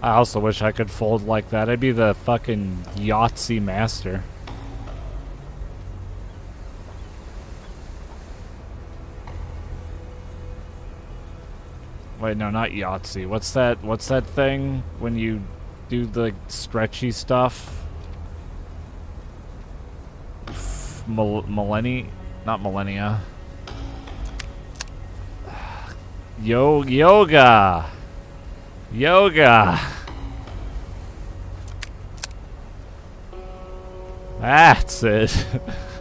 I also wish I could fold like that. I'd be the fucking Yahtzee master. Wait, no, not Yahtzee. What's that? What's that thing when you do the stretchy stuff? Mil not millennia. Yo, yoga, yoga. That's it.